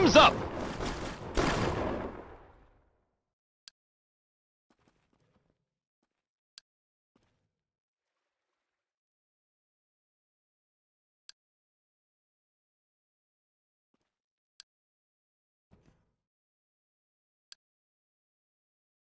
Time's up!